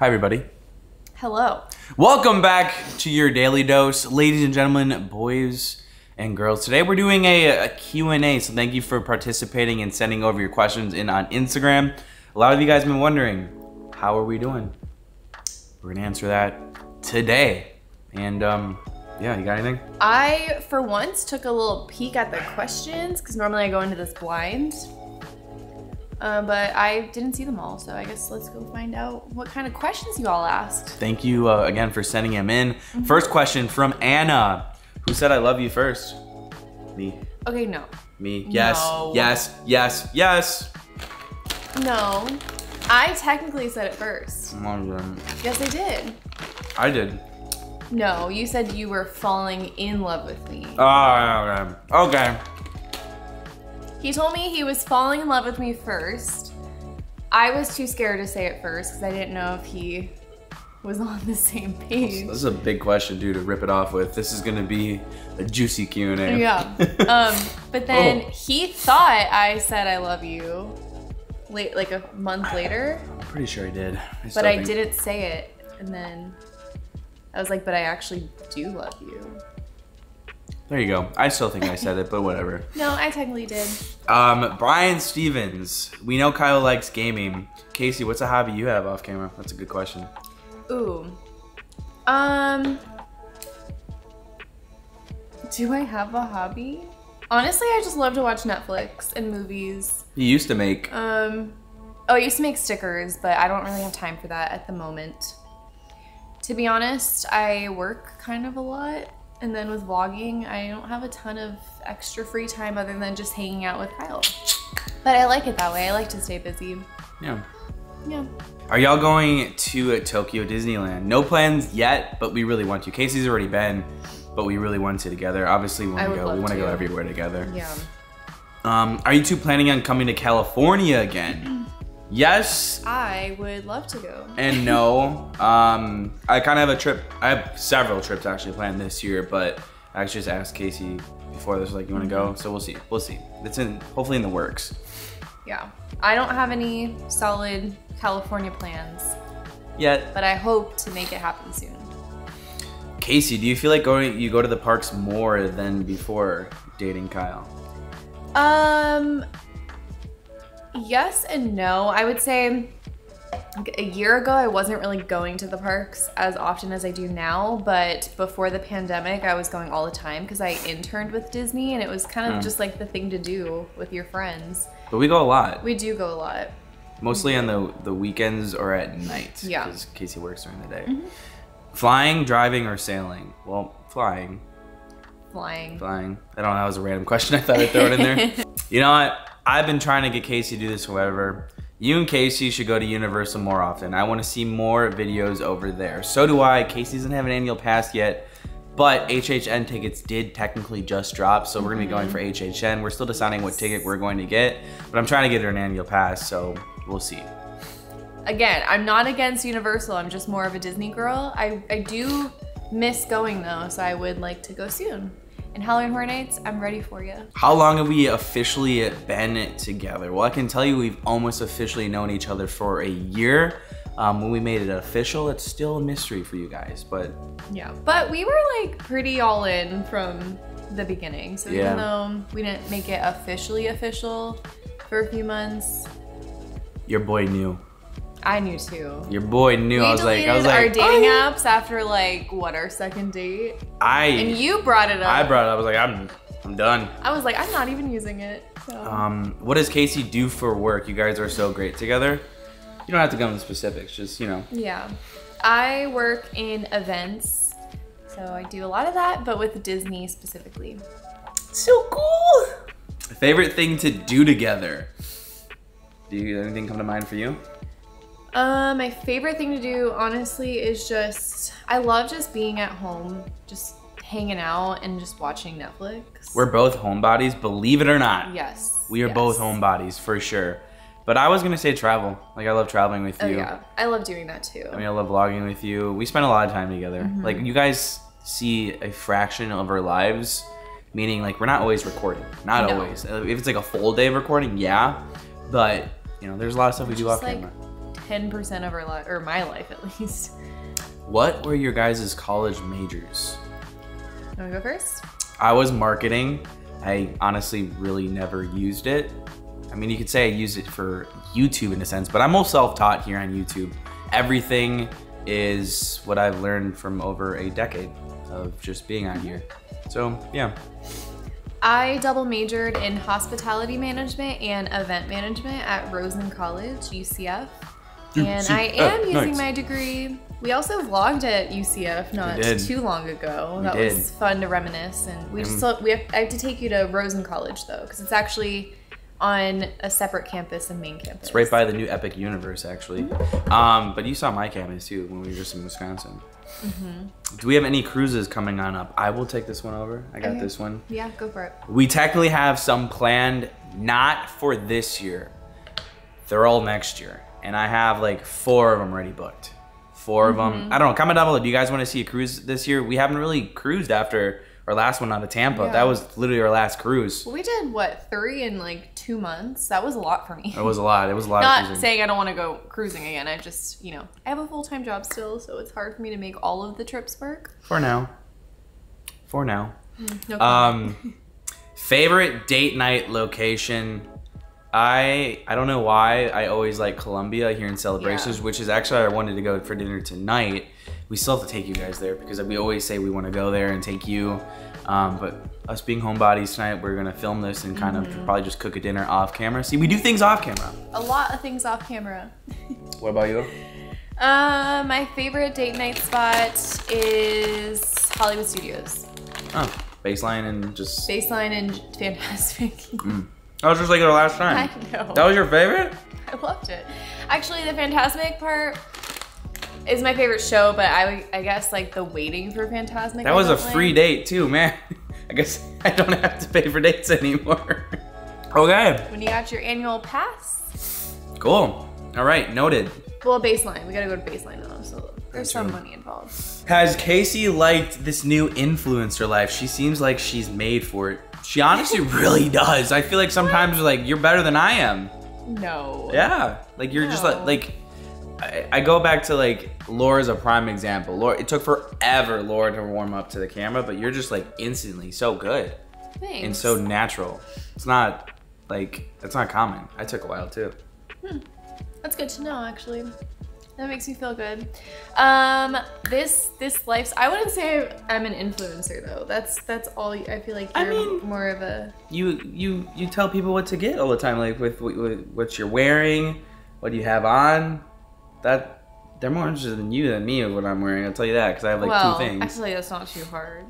Hi, everybody. Hello. Welcome back to your daily dose, ladies and gentlemen, boys and girls. Today we're doing a, a Q&A, so thank you for participating and sending over your questions in on Instagram. A lot of you guys have been wondering, how are we doing? We're gonna answer that today. And um, yeah, you got anything? I, for once, took a little peek at the questions because normally I go into this blind. Uh, but I didn't see them all, so I guess let's go find out what kind of questions you all asked. Thank you uh, again for sending them in. Mm-hmm. First question from Anna, who said I love you first. Me, Okay, no. me, yes, No. yes, yes, yes. No. I technically said it first. Yes, I did. I did. No, you said you were falling in love with me. Oh, okay. Okay. He told me he was falling in love with me first. I was too scared to say it first because I didn't know if he was on the same page. This is a big question, dude, to rip it off with. This is gonna be a juicy Q&A. Yeah. Um, but then Oh. he thought I said I love you late like a month later, I'm pretty sure I did. I but I didn't say it. And then I was like, but I actually do love you. There you go. I still think I said it, but whatever. No, I technically did. Um, Brian Stevens. We know Kyle likes gaming. Casey, what's a hobby you have off camera? That's a good question. Ooh. Um Do I have a hobby? Honestly, I just love to watch Netflix and movies. You used to make. Um, oh, I used to make stickers, but I don't really have time for that at the moment. To be honest, I work kind of a lot, and then with vlogging, I don't have a ton of extra free time other than just hanging out with Kyle. But I like it that way. I like to stay busy. Yeah. Yeah. Are y'all going to uh, Tokyo Disneyland? No plans yet, but we really want to. Casey's already been, but we really want to together. Obviously, we want to go. We want to go everywhere together. Yeah. Um, are you two planning on coming to California again? Yes I would love to go. and no. Um, I kind of have a trip. I have several trips actually planned this year, but I just asked Casey before this, like, you want to go? So we'll see. We'll see. It's in hopefully in the works. Yeah. I don't have any solid California plans, Yet, but I hope to make it happen soon. Casey, do you feel like going? You go to the parks more than before dating Kyle? Um, yes and no. I would say like, a year ago, I wasn't really going to the parks as often as I do now, but before the pandemic, I was going all the time because I interned with Disney and it was kind of Hmm. just like the thing to do with your friends. But we go a lot. We do go a lot. Mostly on the the weekends or at night. Yeah. Because Casey works during the day. Flying, driving, or sailing? Well, flying. Flying. Flying. I don't know. That was a random question. I thought I'd throw it in there. you know what? I've been trying to get Casey to do this forever. You and Casey should go to Universal more often. I want to see more videos over there. So do I. Casey doesn't have an annual pass yet, but HHN tickets did technically just drop, so we're gonna be going mm-hmm. for HHN. We're still deciding what ticket we're going to get, but I'm trying to get her an annual pass, so we'll see. Again, I'm not against Universal. I'm just more of a Disney girl. I, I do miss going though, so I would like to go soon. And Halloween Horror Nights, I'm ready for you. How long have we officially been together? Well, I can tell you we've almost officially known each other for a year. Um, when we made it official, it's still a mystery for you guys, but Yeah, but we were like pretty all in from the beginning. So Yeah. even though we didn't make it officially official for a few months, your boy knew. I knew too. Your boy knew. We I was like, I was like, our dating oh, apps after like what our second date, I, and you brought it up. I brought it up. I was like, I'm, I'm done. I was like, I'm not even using it. So. Um, what does Casey do for work? You guys are so great together. You don't have to go into specifics. Just you know. Yeah. I work in events. So I do a lot of that, but with Disney specifically. So cool. Favorite thing to do together? Do you anything come to mind for you? Uh, my favorite thing to do, honestly, is just I love just being at home, just hanging out and just watching Netflix. We're both homebodies, believe it or not. yes. We are yes. both homebodies for sure. But I was gonna say travel. Like I love traveling with you. Oh you. yeah, I love doing that too. I mean, I love vlogging with you. We spend a lot of time together. Mm-hmm. Like you guys see a fraction of our lives, meaning like we're not always recording. Not No. always. If it's like a full day of recording, yeah. But you know, there's a lot of stuff we do off like camera. 10% of our life, or my life at least. What were your guys' college majors? Want to go first? I was marketing. I honestly really never used it. I mean, you could say I used it for YouTube in a sense, but I'm all self-taught here on YouTube. Everything is what I've learned from over a decade of just being on here. So yeah, I double majored in hospitality management and event management at Rosen College, UCF. And I uh, am using nice. my degree. We also vlogged at UCF not too long ago. We that did. was fun to reminisce. And we mm. And- just we have, I have to take you to Rosen College though, because it's actually on a separate campus, the main campus. it's right by the new Epic Universe actually. Mm-hmm. Um, but you saw my campus too when we were just in Wisconsin. Mm-hmm. Do we have any cruises coming on up? I will take this one over. I got oh, Okay. this one. Yeah, go for it. We technically have some planned, not for this year. They're all next year, and I have like four of them already booked. 4 of Mm-hmm. them. I don't know. Comment down below. Do you guys want to see a cruise this year? We haven't really cruised after our last one out of Tampa. Yeah. That was literally our last cruise. We did what three in like two months. That was a lot for me. It was a lot. It was a lot of Not saying I don't want to go cruising again. I just, you know, I have a full time job still, so it's hard for me to make all of the trips work. For now. For now. No Um, favorite date night location. I I don't know why I always like Columbia here in Celebrations, Yeah. which is actually I wanted to go for dinner tonight. We still have to take you guys there because we always say we want to go there and take you. Um, but us being homebodies tonight, we're gonna film this and kind Mm-hmm. of probably just cook a dinner off camera. See, we do things off camera. a lot of things off camera. What about you? Uh, my favorite date night spot is Hollywood Studios. Oh, baseline and just. Baseline and Fantasmic. I was just like our last time. I know. That was your favorite? I loved it. Actually, the Fantasmic part is my favorite show, but I, I guess like the waiting for Fantasmic. That I was a don't free date too, man. I guess I don't have to pay for dates anymore. okay, When you got your annual pass. cool. All right, noted. Well, baseline. We gotta go to baseline though, so there's some money involved. Has Casey liked this new influencer life? She seems like she's made for it. She honestly really does. I feel like sometimes like you're better than I am. No. Yeah, like you're just like like. I, I go back to like Laura's a prime example. Laura, it took forever Laura to warm up to the camera, but you're just like instantly so good. Thanks. and so natural. It's not like it's not common. I took a while too. Hmm. That's good to know, actually. That makes me feel good. Um, this this life. I wouldn't say I'm an influencer though. That's that's all. I feel like you're mean- more of a. You you you tell people what to get all the time, like with, with what you're wearing, what you have on. That they're more interested in you than me of what I'm wearing. I'll tell you that because I have like well, two things. I like that's not too hard.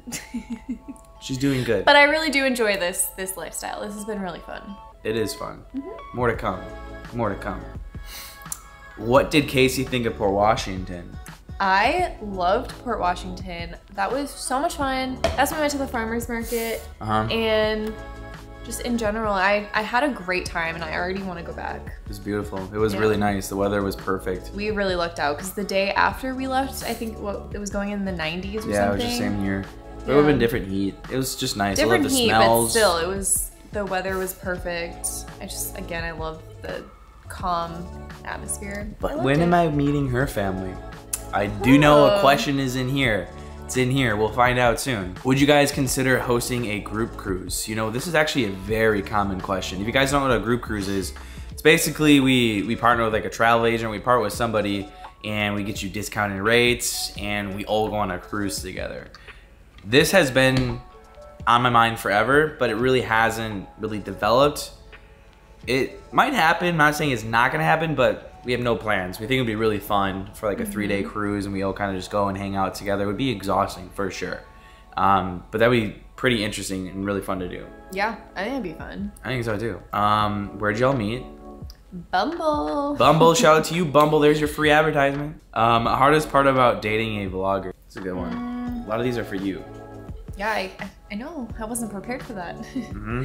She's doing good. but I really do enjoy this this lifestyle. This has been really fun. it is fun. Mm-hmm. More to come. More to come. What did Casey think of Port Washington? I loved Port Washington. That was so much fun. That's when we went to the farmers market Uh huh. and just in general, I I had a great time and I already want to go back. It was beautiful. It was Yeah. really nice. The weather was perfect. We really lucked out because the day after we left, I think what it was going in the 90s or Yeah, it was just same here. But it would have been different heat. It was just nice. I Different love the heat, smells. but still, it was the weather was perfect. I just again, I love the calm atmosphere. But when it. am I meeting her family? I do know a question is in here. It's in here. We'll find out soon. Would you guys consider hosting a group cruise? You know, this is actually a very common question. If you guys don't know what a group cruise is, it's basically we we partner with like a travel agent, we partner with somebody, and we get you discounted rates, and we all go on a cruise together. This has been on my mind forever, but it really hasn't really developed it might happen. I'm not saying it's not gonna happen, but we have no plans. We think it'd be really fun for like a three day cruise, and we all kind of just go and hang out together. It would be exhausting for sure, um, but that'd be pretty interesting and really fun to do. yeah, I think it'd be fun. I think so too. Um, where'd y'all meet? Bumble. Bumble. shout out to you, Bumble. There's your free advertisement. Um, hardest part about dating a vlogger. It's a good one. A lot of these are for you. Yeah, I, I know. I wasn't prepared for that. hmm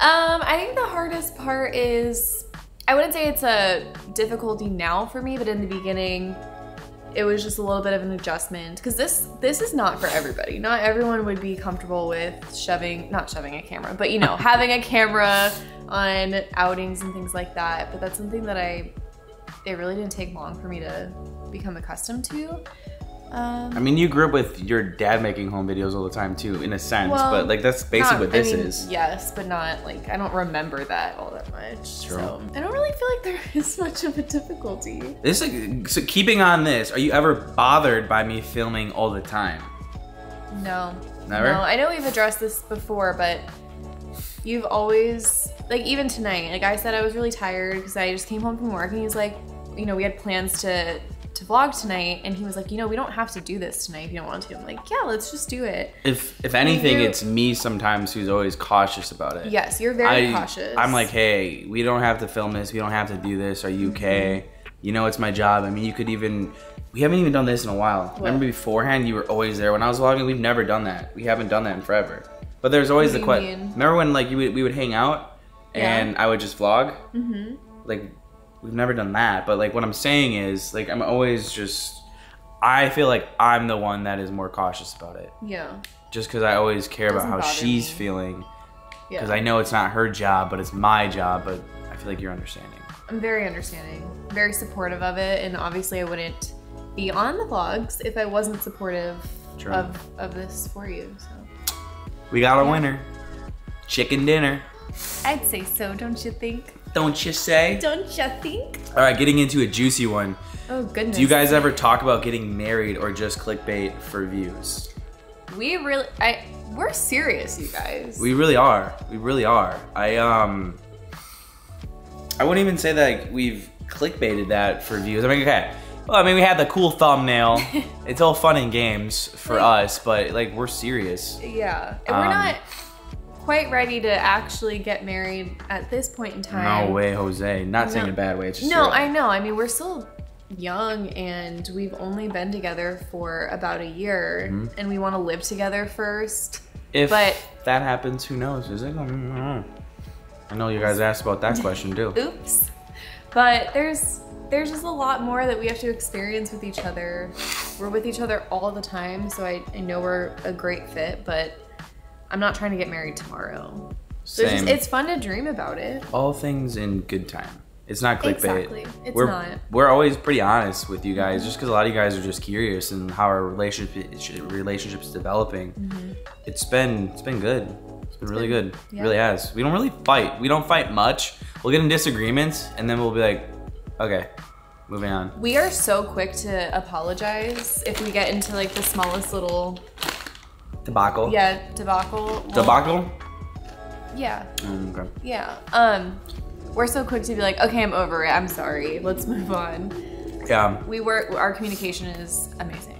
Um, I think the hardest part is I wouldn't say it's a difficulty now for me, but in the beginning, it was just a little bit of an adjustment because this this is not for everybody. Not everyone would be comfortable with shoving, not shoving a camera, but you know, having a camera on outings and things like that. But that's something that I it really didn't take long for me to become accustomed to. Um, I mean, you grew up with your dad making home videos all the time too, in a sense. Well, but like that's basically not- what this I mean, is. Yes, but not like I don't remember that all that much. True. So I don't really feel like there is much of a difficulty. This is so keeping on this. Are you ever bothered by me filming all the time? No. Never? No, I know we've addressed this before, but you've always like even tonight. Like I said, I was really tired because I just came home from work, and he's like, you know, we had plans to to vlog tonight, and he was like, you know, we don't have to do this tonight if you don't want to. I'm like, yeah, let's just do it. If if anything, it's me sometimes who's always cautious about it. Yes, you're very I, cautious. I'm like, hey, we don't have to film this. We don't have to do this. Are Mm-hmm. you okay? You know, it's my job. I mean, you could even. We haven't even done this in a while. Remember beforehand, you were always there when I was vlogging. We've never done that. We haven't done that in forever. But there's always What the question. Remember when like you would, we would hang out and I would just vlog? hmm Like we've never done that. But like what I'm saying is like I'm always just. I feel like I'm the one that is more cautious about it, Yeah. just because I always care about how she's me. feeling Yeah. because I know it's not her job, but it's my job. But I feel like you're understanding. I'm very understanding, very supportive of it, and obviously I wouldn't be on the vlogs if I wasn't supportive True. of of this for you. So We got a winner. Chicken dinner. I'd say so, don't you think? Don't you say? Don't you think? All right, getting into a juicy one. Oh goodness. Do you guys ever talk about getting married or just clickbait for views? We really, I, we're serious, you guys. We really are. We really are. I um I wouldn't even say that like, we've clickbaited that for views. I mean, okay. Well, I mean, we had the cool thumbnail. it's all fun and games for Like- us, but like we're serious. yeah, and we're Um, not quite ready to actually get married at this point in time. No way, Jose. Not saying in a bad way. It's just No. I know. I mean, we're still young and we've only been together for about a year Mm-hmm. and we want to live together first. If but- that happens, who knows? Is it? I don't know. I know you guys asked about that question too. Oops. But there's there's just a lot more that we have to experience with each other. We're with each other all the time, so I, I know we're a great fit, but I'm not trying to get married tomorrow. So it's, Same. just, it's fun to dream about it. all things in good time. It's not clickbait. Exactly. It's we're, not. We're always pretty honest with you guys, just because a lot of you guys are just curious and how our relationship relationship's developing. Mm-hmm. It's been it's been good. It's been really good. It yeah. really has. We don't really fight. We don't fight much. We'll get in disagreements, and then we'll be like, okay, moving on. We are so quick to apologize if we get into like the smallest little Debacle. yeah debacle. Well, Debacle. Yeah, Mm, okay. yeah. Um, we're so quick to be like, okay, I'm over it. I'm sorry. Let's move on. Yeah. We work. Our communication is amazing.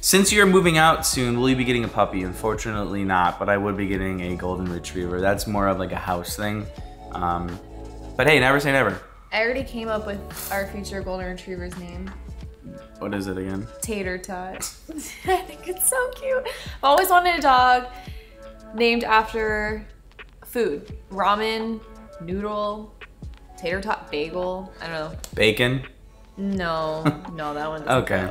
Since you're moving out soon, will you be getting a puppy? Unfortunately, not. But I would be getting a golden retriever. That's more of like a house thing. Um, but hey, never say never. I already came up with our future golden retriever's name, What is it again? Tater Tot. I think it's so cute. I've always wanted a dog named after food: ramen, noodle, tater tot bagel. I don't know. Bacon. No, no, that one. Okay.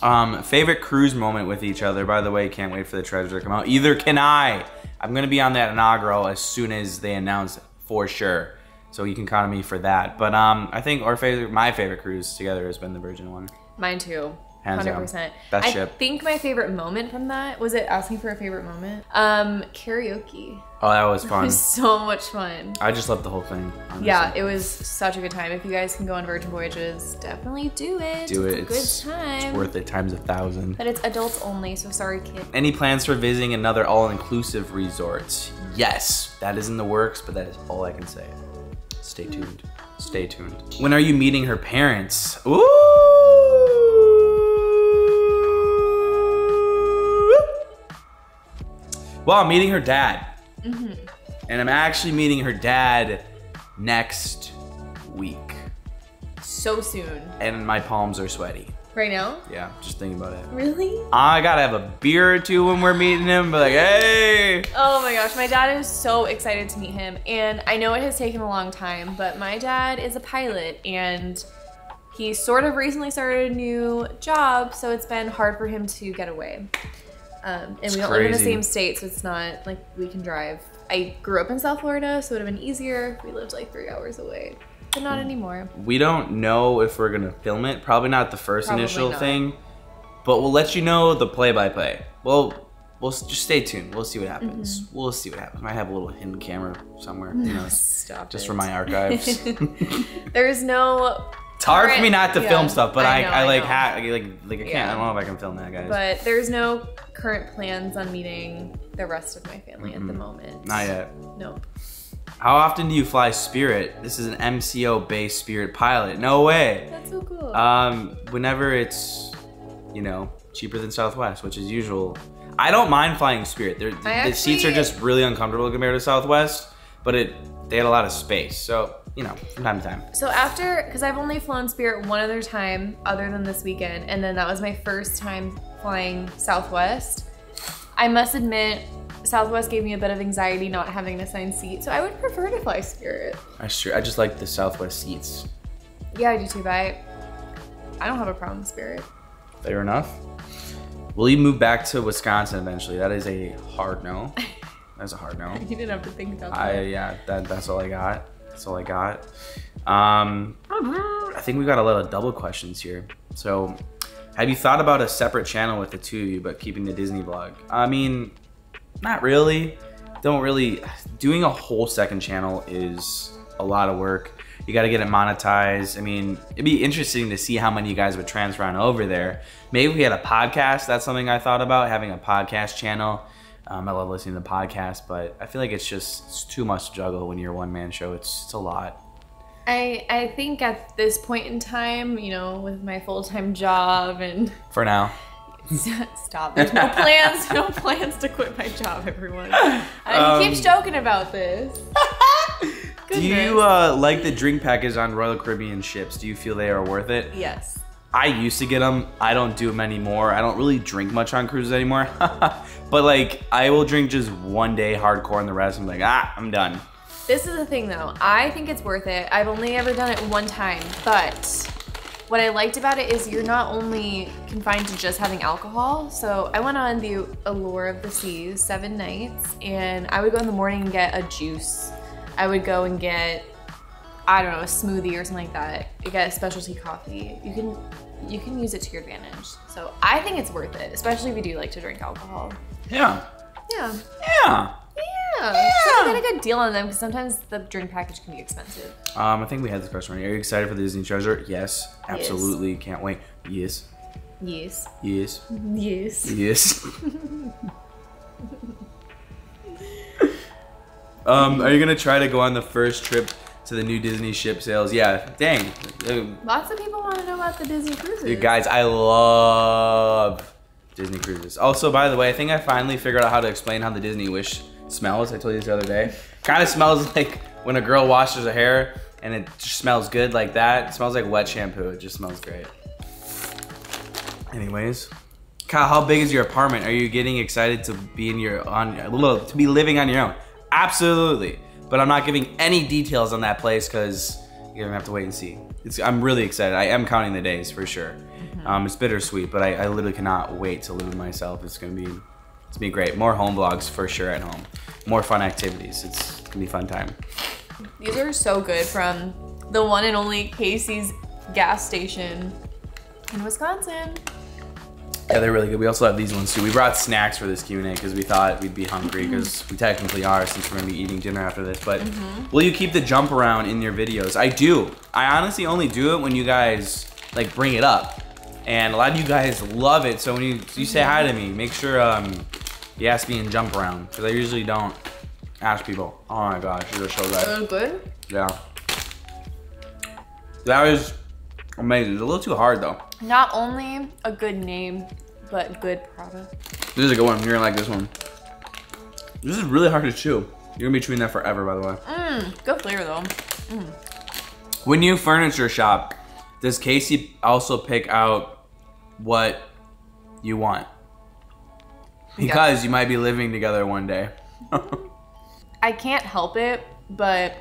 go. Um, favorite cruise moment with each other. By the way, can't wait for the treasure to come out. Either can I. I'm gonna be on that inaugural as soon as they announce it, for sure. So you can count on me for that. But um, I think our favorite, my favorite cruise together has been the Virgin one. Mine too. Hands Hundred down. percent. Best I ship. think my favorite moment from that was it asking for a favorite moment. Um, karaoke. Oh, that was It fun. was so much fun. I just loved the whole thing. honestly. Yeah, it was such a good time. If you guys can go on Virgin Voyages, definitely do it. Do it. It's a good time. worth it times a thousand. But it's adults only, so sorry, kid. Any plans for visiting another all-inclusive resort? Yes, that is in the works, but that is all I can say. Stay tuned. Stay tuned. When are you meeting her parents? Ooh! Well, I'm meeting her dad. Mm-hmm. And I'm actually meeting her dad next week. So soon. And my palms are sweaty. Right now? Yeah, just thinking about it. Really? I gotta have a beer or two when we're meeting him. but like, hey. Oh my gosh, my dad is so excited to meet him. And I know it has taken a long time, but my dad is a pilot and he sort of recently started a new job, so it's been hard for him to get away. Um, and It's we don't live in the same state, so it's not like we can drive. I grew up in South Florida, so it would have been easier we lived like three hours away. but not anymore. We don't know if we're gonna film it. Probably not the first Probably initial not. thing, but we'll let you know the play-by-play. Well, we'll just stay tuned. We'll see what happens. Mm-hmm. We'll see what happens. Might have a little hidden camera somewhere, you know, Stop just it. for my archives. There's no, It's hard for me not to Yeah, film stuff, but I I, know, I, I like ha- like like I can't. Yeah. I don't know if I can film that, guys. but there's no current plans on meeting the rest of my family at the moment. not yet. Nope. How often do you fly Spirit? This is an MCO based Spirit pilot. No way. That's so cool. Um, whenever it's, you know, cheaper than Southwest, which is usual. I don't mind flying Spirit. They're, the seats are just really uncomfortable compared to Southwest, but it they had a lot of space. So you know, from time to time. So after, because I've only flown Spirit one other time other than this weekend, and then that was my first time flying Southwest. I must admit, Southwest gave me a bit of anxiety not having an assigned seat, so I would prefer to fly Spirit. I sure I just like the Southwest seats. Yeah, I do too, but I, I don't have a problem with Spirit. Fair enough. Will you move back to Wisconsin eventually? That is a hard no. That's a hard no. You didn't have to think about that. I yeah, that that's all I got. That's all I got. Um, I think we got a lot of double questions here. So, have you thought about a separate channel with the two of you, but keeping the Disney vlog? I mean, not really. Don't really. Doing a whole second channel is a lot of work. You got to get it monetized. I mean, it'd be interesting to see how many you guys would transfer on over there. Maybe we had a podcast. That's something I thought about having a podcast channel. Um, I love listening to podcasts, but I feel like it's just it's too much to juggle when you're a one man show. It's it's a lot. I I think at this point in time, you know, with my full time job and For now. stop, there's no plans, no plans to quit my job, everyone. Uh, Um, he keeps joking about this. Do you uh, like the drink package on Royal Caribbean ships? Do you feel they are worth it? Yes. I used to get them. I don't do them anymore. I don't really drink much on cruises anymore. but like, I will drink just one day hardcore, and the rest I'm like, ah, I'm done. This is the thing though. I think it's worth it. I've only ever done it one time, but what I liked about it is you're not only confined to just having alcohol. So I went on the Allure of the Seas seven nights, and I would go in the morning and get a juice. I would go and get, I don't know, a smoothie or something like that. You get a specialty coffee. You can you can use it to your advantage. So I think it's worth it, especially if you do like to drink alcohol. Yeah. Yeah. Yeah. Yeah. So you get a good deal on them because sometimes the drink package can be expensive. Um, I think we had this question right. Are you excited for the Disney Treasure? Yes, absolutely. Can't wait. Yes. Yes. Yes. Yes. Yes. um, are you gonna try to go on the first trip to the new Disney ship sales? Yeah. Dang. Lots of people want to know about the Disney cruises. You guys, I love Disney cruises. Also, by the way, I think I finally figured out how to explain how the Disney Wish smells. I told you this the other day. Kind of smells like when a girl washes her hair and it just smells good like that. It smells like wet shampoo. It just smells great. Anyways, Kyle, how big is your apartment? Are you getting excited to be in your on to be living on your own? Absolutely, but I'm not giving any details on that place because you're gonna have to wait and see. It's, I'm really excited. I am counting the days for sure. Um, it's bittersweet, but I, I literally cannot wait to live with myself. It's gonna be it's gonna be great. More home vlogs for sure at home. More fun activities. It's gonna be fun time. These are so good from the one and only Casey's gas station in Wisconsin. Yeah, they're really good. We also have these ones too. We brought snacks for this Q&A because we thought we'd be hungry mm-hmm. because we technically are since we're gonna be eating dinner after this. But mm-hmm. will you keep the jump around in your videos? I do. I honestly only do it when you guys like bring it up. And a lot of you guys love it. So when you, you say hi to mm-hmm. me, make sure um, you ask me in jump around because I usually don't ask people. Oh my gosh, you're so good. Oh, good. Yeah. That was amazing. It's a little too hard though. Not only a good name, but good product. This is a good one. You're gonna like this one. This is really hard to chew. You're gonna be chewing that forever, by the way. Mmm, good flavor though. When you furniture shop, does Casey also pick out what you want? Because you might be living together one day. I can't help it, but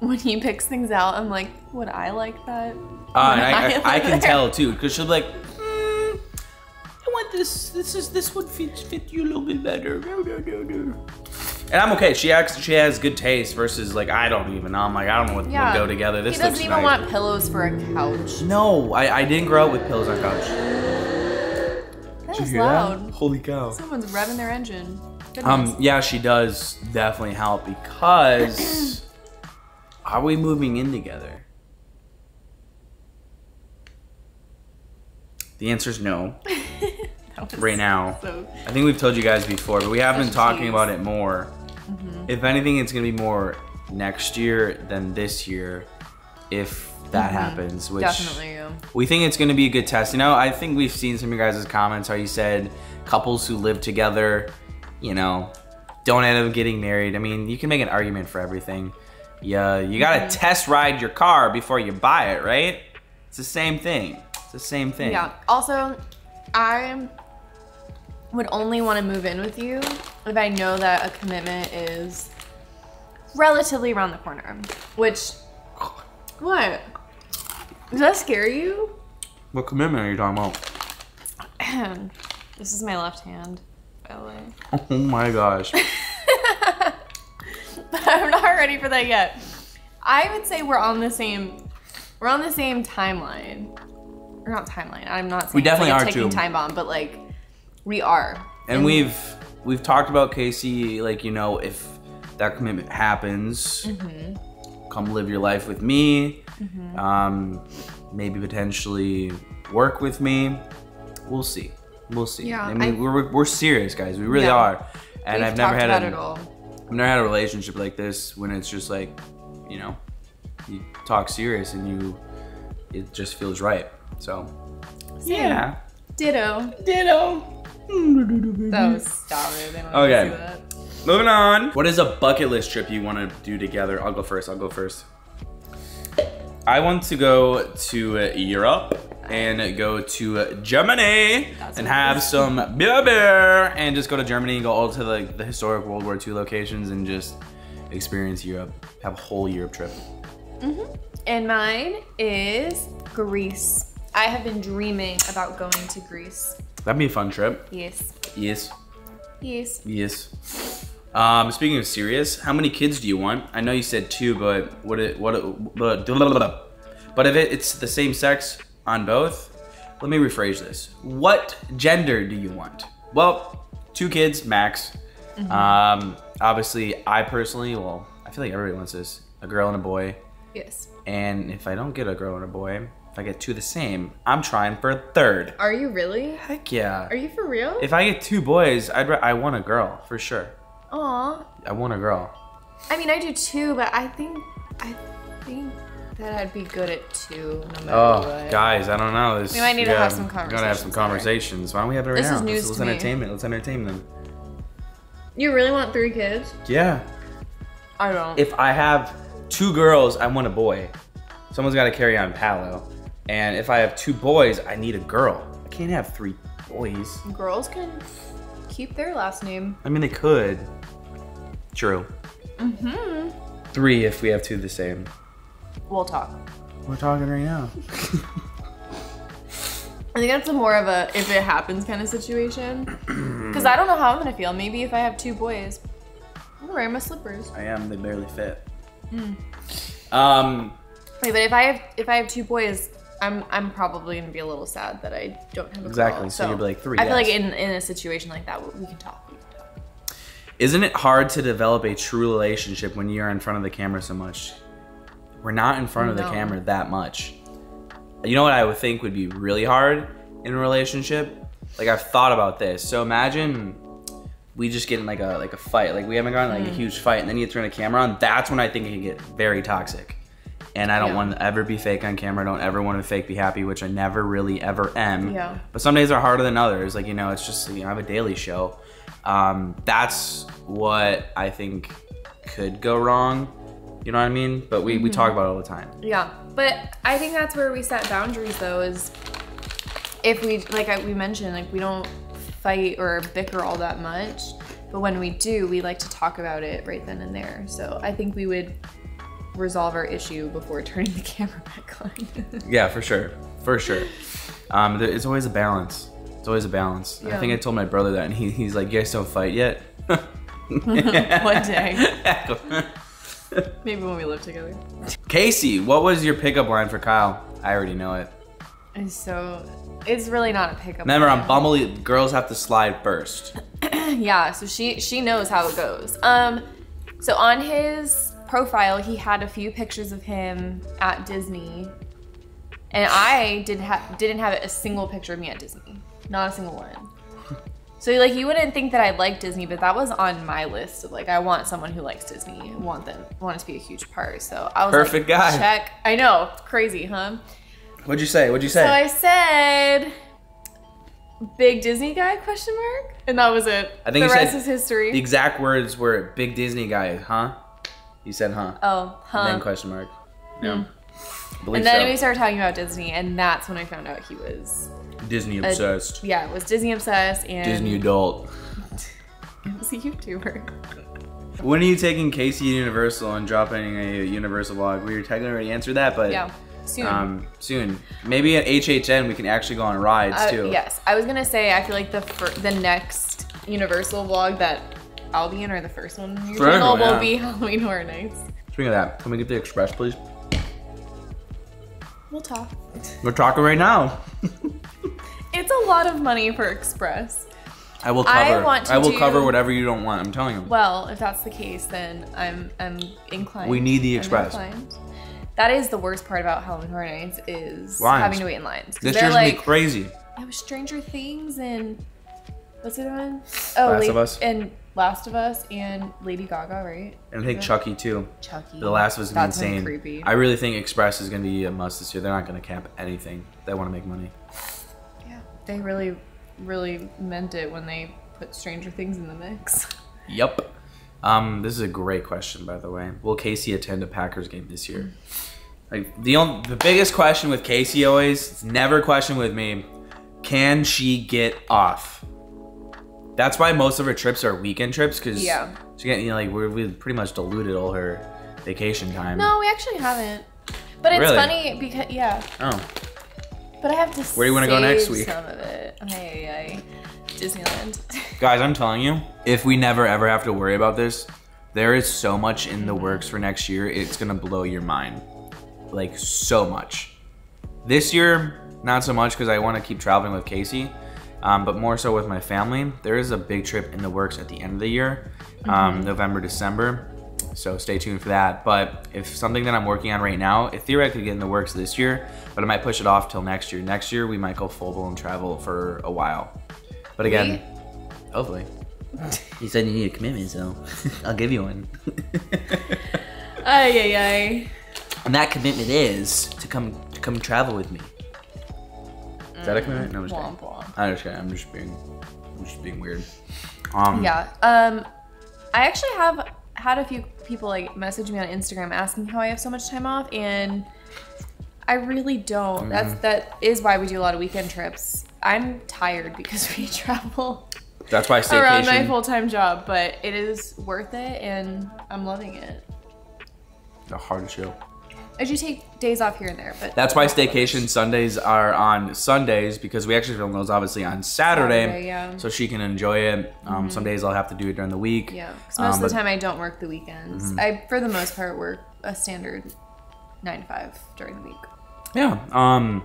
when he picks things out, I'm like, would I like that? Uh, and I, I, I can tell too, because she'll be like, "Hmm, I this. This is this would fit fit you a little bit better. No, no, no, no. And I'm okay. She acts, she has good taste versus like I don't even. Know. I'm like I don't know what Yeah. would go together. This he doesn't looks even nice. want pillows for a couch. No, I, I didn't grow up with pillows on couch. That Did is you hear that? loud. Holy cow. Someone's revving their engine. Goodness. Um, yeah, she does definitely help because are we moving in together? The answer is no. Right now, So I think we've told you guys before, but we have been talking tease. about it more. Mm-hmm. If anything, it's gonna be more next year than this year, if that happens. Which definitely. Yeah. we think it's going to be a good test. You know, I think we've seen some of you guys' comments how you said couples who live together, you know, don't end up getting married. I mean, you can make an argument for everything. Yeah, you got to Mm-hmm. test ride your car before you buy it, right? It's the same thing. It's the same thing. Yeah. Also, I would only want to move in with you if I know that a commitment is relatively around the corner. Which, what? Does that scare you? What commitment are you talking about? this is my left hand, by the way. Oh my gosh. But I'm not ready for that yet. I would say we're on the same. We're on the same timeline. Or not timeline. I'm not saying We definitely like are ticking too. time bomb, but like we are. And we've we've talked about Casey, like you know, if that commitment happens, Mm-hmm. come live your life with me. Um, maybe potentially work with me. We'll see. We'll see. Yeah, I mean, I- we're we're serious, guys. We really Yeah. are. And We've I've never had a. I've never had a relationship like this when it's just like, you know, you talk serious and you, it just feels right. So, yeah. Ditto. Ditto. That was. They Okay. Moving on. What is a bucket list trip you want to do together? I'll go first. I'll go first. I want to go to uh, Europe and go to uh, Germany That's and have some beer beer and just go to Germany and go all to like the historic World War II locations and just experience Europe. Have a whole Europe trip. And mine is Greece. I have been dreaming about going to Greece. That'd be a fun trip. Yes. Yes. Yes. Yes. Um, speaking of serious, how many kids do you want? I know you said two, but what it what it, but but if it, it's the same sex on both, let me rephrase this. What gender do you want? Well, two kids max. Um, obviously, I personally, well, I feel like everybody wants this: a girl and a boy. Yes. And if I don't get a girl and a boy, if I get two the same, I'm trying for a third. Are you really? Heck yeah! Are you for real? If I get two boys, I'd I want a girl for sure. Aw. I want a girl. I mean, I do too, but I think I think that I'd be good at two, no matter Oh, what. guys, I don't know. This, We might need to have some We gotta have some conversations conversations. Why don't we have it right This now? is news let's, let's to me. entertain it. Let's entertain them. You really want three kids? Yeah. I don't. If I have two girls, I want a boy. Someone's got to carry on Pallo. And if I have two boys, I need a girl. I can't have three boys. Girls can keep their last name. I mean, they could. True. Mm-hmm. Three if we have two the same. We'll talk. We're talking right now. I think that's a more of a if it happens kind of situation. Because I don't know how I'm gonna feel. Maybe if I have two boys, I'm gonna wear my slippers. I am. They barely fit. Hmm. Um, Wait, but if I have if I have two boys, I'm I'm probably gonna be a little sad that I don't have a Exactly, girl. so you'll be like three, I feel yes. like in in a situation like that, we can talk. We can talk. Isn't it hard to develop a true relationship when you're in front of the camera so much? We're not in front of the camera that much. You know what I would think would be really hard in a relationship? Like I've thought about this. So imagine we just get in like a like a fight. Like we haven't gotten Mm. like a huge fight and then you turn a camera on. That's when I think it can get very toxic. And I don't Yeah. want to ever be fake on camera. I don't ever want to fake be happy, which I never really ever am. Yeah. But some days are harder than others. Like, you know, it's just, you know, I have a daily show. Um, that's what I think could go wrong. You know what I mean? But we, we talk about it all the time. Yeah, but I think that's where we set boundaries though. Is if we like I, we mentioned like we don't fight or bicker all that much, but when we do, we like to talk about it right then and there. So I think we would resolve our issue before turning the camera back on. Yeah, for sure. For sure. Um, there, it's always a balance. It's always a balance. I think I told my brother that, and he, he's like, "You guys don't fight yet." One day. Maybe when we live together. Casey, what was your pickup line for Kyle? I already know it. And so it's really not a pickup. Remember, line. on Bumble, girls have to slide first. yeah, so she she knows how it goes. Um, so on his profile, he had a few pictures of him at Disney, and I did ha- didn't have a single picture of me at Disney, not a single one. So like you wouldn't think that I like Disney, but that was on my list of like I want someone who likes Disney want them want it to be a huge part. So I was Perfect like, guy. Check. I know, crazy, huh? What'd you say? What'd you say? So I said, "Big Disney guy?" Question mark, and that was it. I think the rest said is history. the exact words were "big Disney guy," huh? You said, "huh?" oh, huh? Then question mark. Yeah. I believe and then so. we started talking about Disney, and that's when I found out he was, Disney a- obsessed. yeah, was Disney obsessed and Disney adult. it was a YouTuber. When are you taking Casey to Universal and dropping a Universal vlog? We were technically already answered that, but Yeah, soon. um, soon. Maybe at HHN we can actually go on rides Uh, too. yes, I was gonna say I feel like the the next Universal vlog that I'll be in, or the first one on your First channel, one, will yeah. be Halloween Horror Nights. Speaking of that, can we get the express, please? We'll talk. We're talking right now. It's a lot of money for Express. I will cover. I, want to I will do- cover whatever you don't want. I'm telling you. Well, if that's the case, then I'm I'm inclined. We need the Express. That is the worst part about Halloween Horror Nights is Lines. having to wait in lines. This they're year's like, gonna be crazy. it was Stranger Things and what's the other one? Oh, Last La- of Us. and Last of Us and Lady Gaga, right? And I think Yeah. Chucky too. Chucky. The Last of Us is gonna be insane. creepy. I really think Express is gonna be a must this year. They're not gonna cap anything. They want to make money. yeah, they really, really meant it when they put Stranger Things in the mix. Yep. Um, this is a great question, by the way. Will Casey attend a Packers game this year? Like the only, the biggest question with Casey always, it's never a question with me. Can she get off? That's why most of her trips are weekend trips because Yeah. she getting you know like we pretty much diluted all her vacation time. No, we actually haven't. But it's Really? funny because yeah, Oh, but I have to. Where do you wanna go next week? Some of it. Ay, ay. Disneyland. guys, I'm telling you, if we never ever have to worry about this, there is so much in the works for next year. It's gonna blow your mind, like so much. This year, not so much because I want to keep traveling with Casey, um, but more so with my family. There is a big trip in the works at the end of the year, um, November, December. So stay tuned for that. But if something that I'm working on right now, it theoretically get in the works this year, but I might push it off till next year. Next year we might go full blown travel for a while. But again, hopefully. You said you need a commitment, so I'll give you one. Ay, ay, ay. and that commitment is to come to come travel with me. Is that a commitment? No, I'm just kidding. Womp womp. I'm just kidding. I'm just being, I'm just being weird. Um, Yeah. Um, I actually have had a few people like message me on Instagram asking how I have so much time off, and I really don't. That's Mm-hmm. that is why we do a lot of weekend trips. I'm tired because we travel That's why I stay around my full time job, but it is worth it, and I'm loving it. The hard show. I do take days off here and there, but That's why staycation Sundays are on Sundays because we actually film those obviously on Saturday, Saturday, yeah. so she can enjoy it. Um, Some days I'll have to do it during the week. Yeah, 'cause most Um, of the but- Mm-hmm. time I don't work the weekends. I, for the most part, work a standard nine to five during the week. yeah um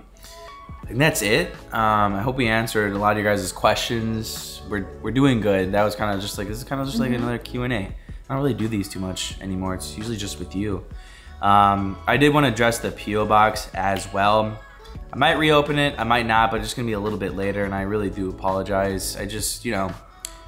and that's it um i hope we answered a lot of your guys' questions we're, we're doing good that was kind of just like this is kind of just like another q&a i don't really do these too much anymore it's usually just with you um i did want to address the po box as well i might reopen it i might not but it's gonna be a little bit later and i really do apologize i just you know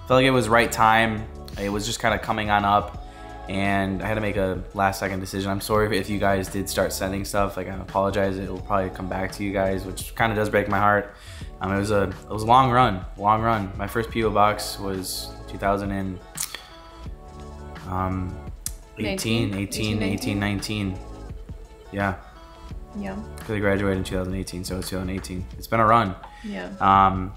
felt like it was right time it was just kind of coming on up and I had to make a last second decision. I'm sorry if you guys did start sending stuff. Like I apologize. It will probably come back to you guys, which kind of does break my heart. Um, it was a it was a long run, long run. My first PO box was 2000 and um 18, 18, 18, 18, 19. Yeah, Yeah, because I graduated in 2018, so it's 2018. It's been a run. yeah. Um,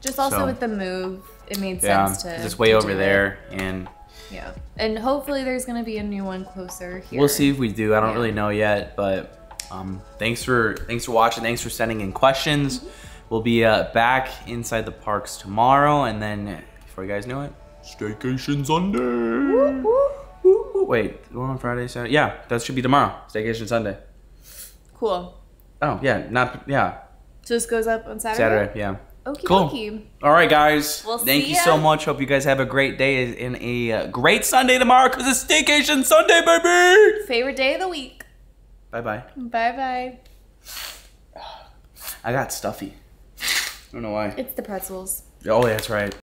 Just also so- with the move, it made yeah, sense to. it's way over do it. there, and Yeah, and hopefully there's gonna be a new one closer here. We'll see if we do. I don't Yeah. really know yet, but um, thanks for thanks for watching. Thanks for sending in questions. Mm-hmm. We'll be uh, back inside the parks tomorrow, and then before you guys know it, Staycation Sunday. Woo, woo, woo. Wait, going on Friday, Saturday? Yeah, that should be tomorrow. Staycation Sunday. Cool. Oh yeah, not yeah. So this goes up on Saturday. Saturday, yeah. Okie Cool. dokie. All right, guys. We'll Thank see you ya. so much. Hope you guys have a great day and a uh, great Sunday tomorrow because it's Staycation Sunday, baby. Favorite day of the week. Bye bye. Bye bye. I got stuffy. I don't know why. It's the pretzels. Oh, yeah, that's right.